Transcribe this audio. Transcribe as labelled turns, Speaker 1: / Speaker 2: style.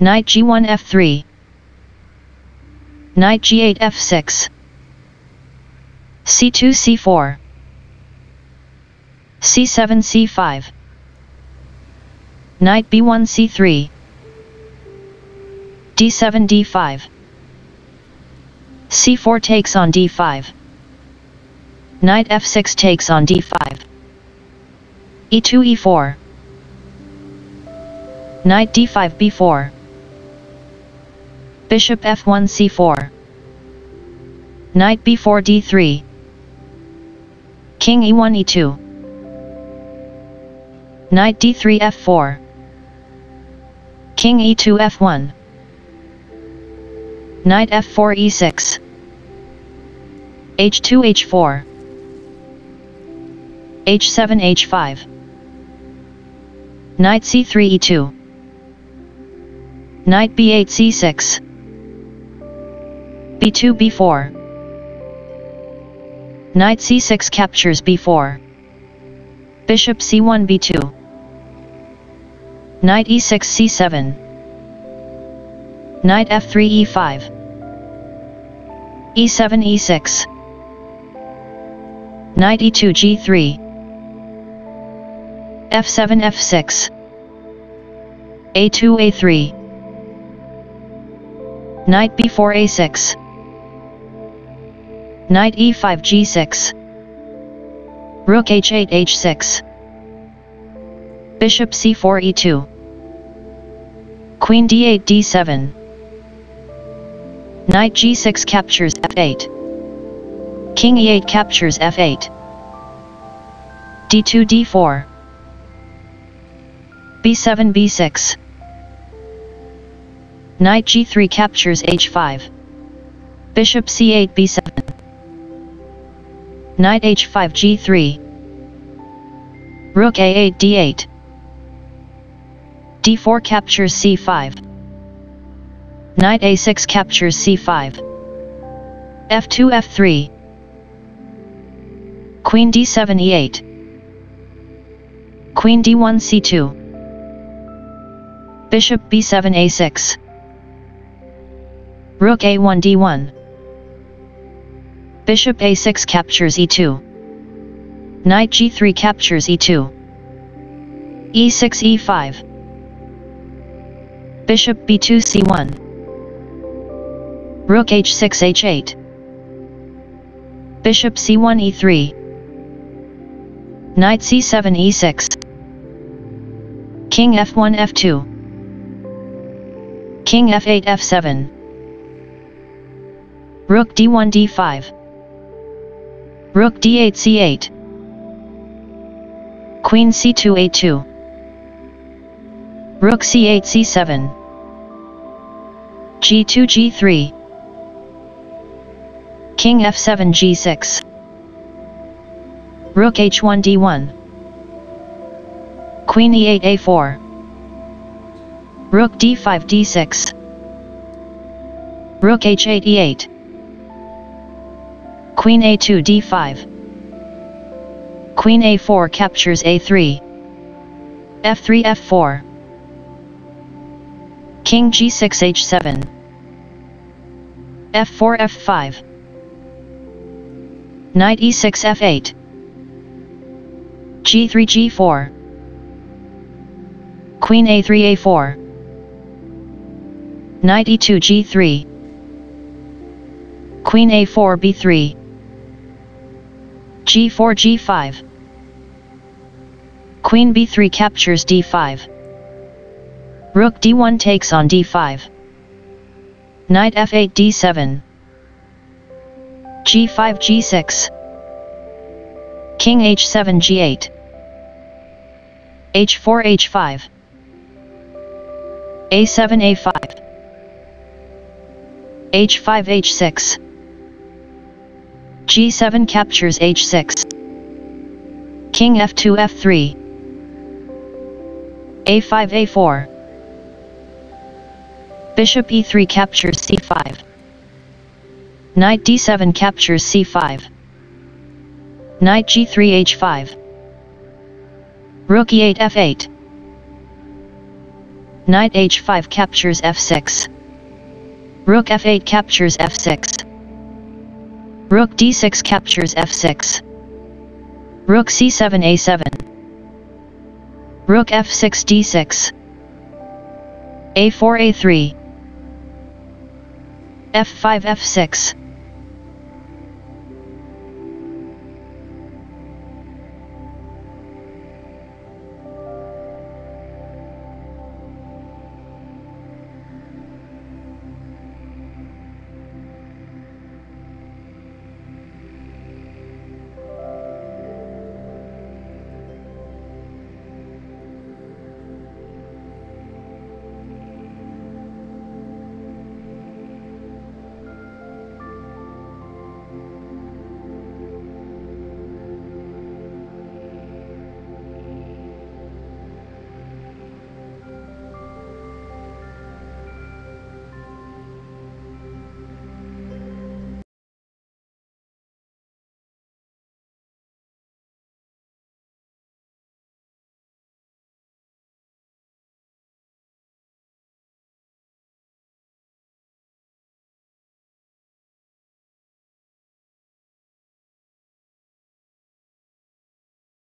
Speaker 1: Knight g1 f3. Knight g8 f6. c2 c4. c7 c5. Knight b1 c3. d7 d5. c4 takes on d5. Knight f6 takes on d5. e2 e4. Knight d5 b4. Bishop f1 c4. Knight b4 d3. King e1 e2. Knight d3 f4. King e2 f1. Knight f4 e6. h2 h4. h7 h5. Knight c3 e2. Knight b8 c6. B2 b4. Knight c6 captures b4. Bishop c1 b2. Knight e6 c7. Knight f3 e5. e7 e6. Knight e2 g3. f7 f6. a2 a3. Knight b4 a6. Knight e5 g6. Rook h8 h6. Bishop c4 e2. Queen d8 d7. Knight g6 captures f8. King e8 captures f8. d2 d4. b7 b6. Knight g3 captures h5. Bishop c8 b7. Knight h5 g3. Rook a8 d8. d4 captures c5. Knight a6 captures c5. f2 f3. Queen d7 e8. Queen d1 c2. Bishop b7 a6. Rook a1 d1. Bishop a6 captures e2. Knight g3 captures e2. e6 e5. Bishop b2 c1. Rook h6 h8. Bishop c1 e3. Knight c7 e6. King f1 f2. King f8 f7. Rook d1 d5. Rook d8 c8. Queen c2 a2. Rook c8 c7. g2 g3. King f7 g6. Rook h1 d1. Queen e8 a4. Rook d5 d6. Rook h8 e8. Queen a2 d5. Queen a4 captures a3. f3 f4. King g6 h7. f4 f5. Knight e6 f8. g3 g4. Queen a3 a4. Knight e2 g3. Queen a4 b3 g4 g5 Queen b3 captures d5 Rook d1 takes on d5 Knight f8 d7 g5 g6 King h7 g8 h4 h5 a7 a5 h5 h6 g7 captures h6 King f2 f3 a5 a4 Bishop e3 captures c5 Knight d7 captures c5 Knight g3 h5 Rook e8 f8 Knight h5 captures f6. Rook f8 captures f6. Rook d6 captures f6. Rook c7 a7. Rook f6 d6. a4 a3. f5 f6.